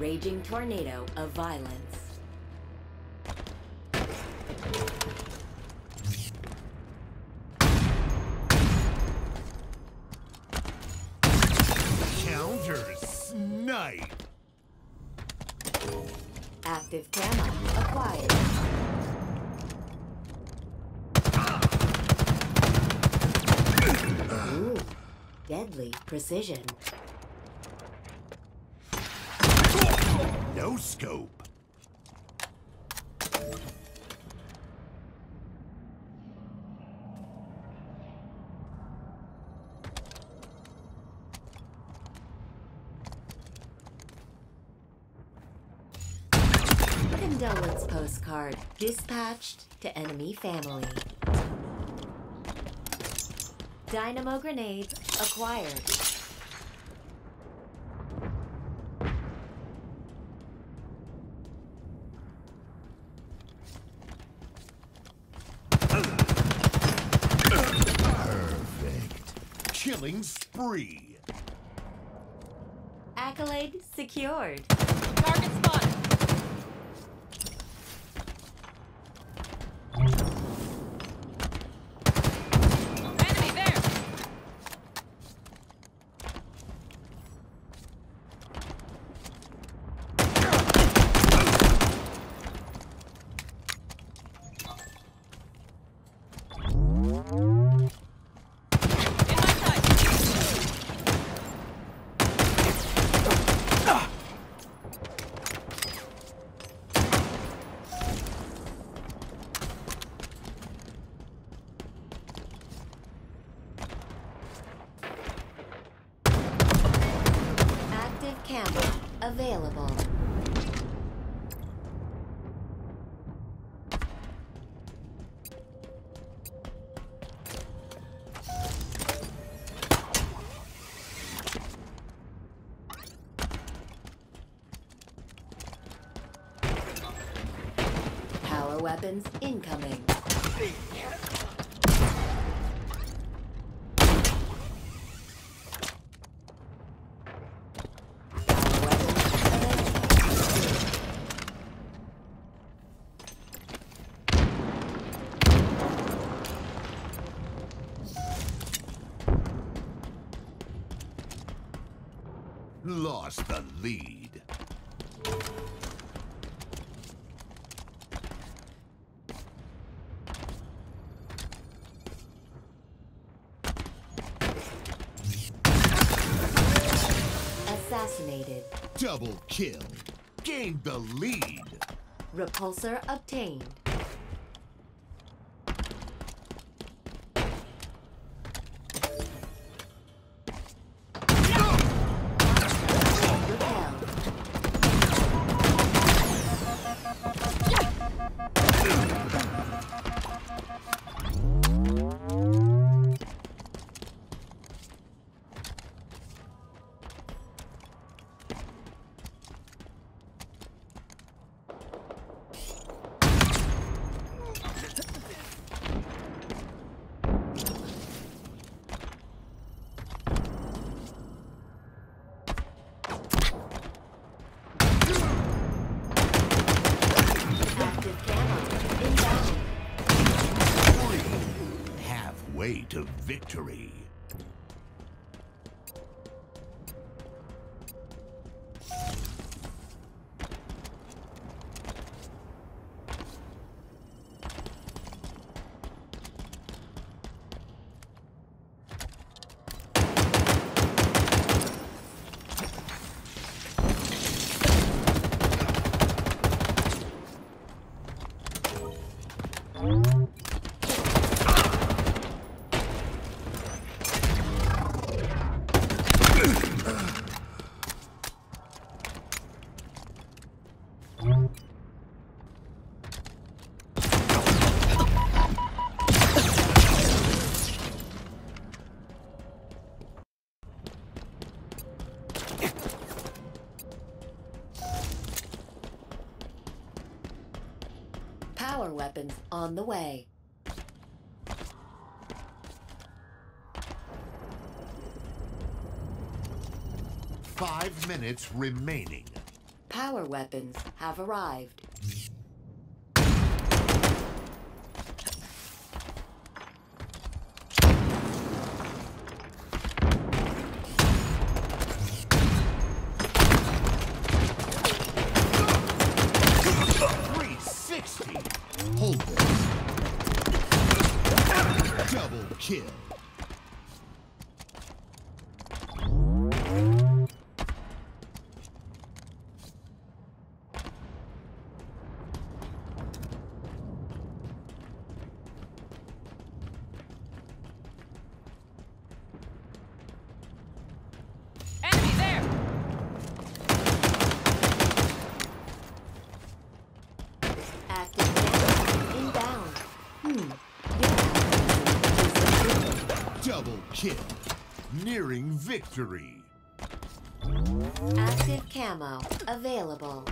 raging tornado of violence. Counter snipe. Active camo acquired. Ooh, deadly precision. No scope. Condolence postcard dispatched to enemy family. Dynamo grenades acquired. Perfect. Killing spree. Accolade secured. Target spotted. Enemy there. In my sight. Active camo available. Power weapons incoming. Lost the lead. Assassinated. Double kill. Gained the lead. Repulsor obtained. Halfway to victory. Power weapons on the way. Five minutes remaining. Power weapons have arrived. Kill. Enemy there! Active camo inbound. Hmm. Your active is improving. Double kill. Nearing victory. Active camo available.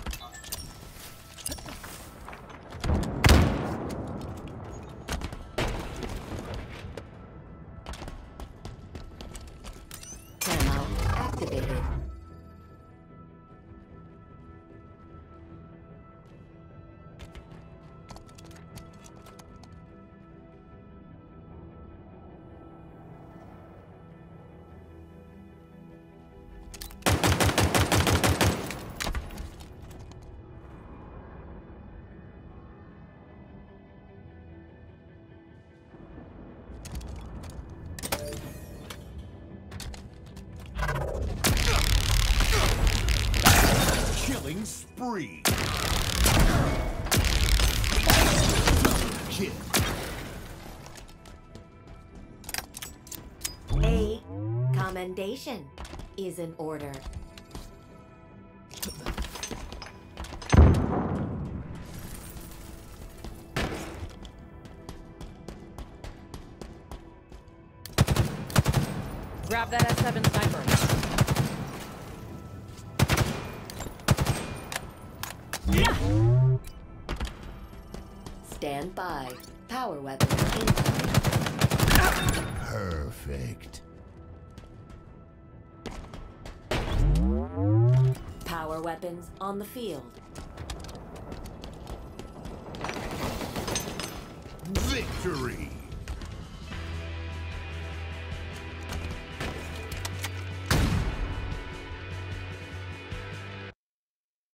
Spree. Kill. A commendation is in order. Grab that S7 sniper. Stand by. Power weapons incoming. Perfect. Power weapons on the field. Victory.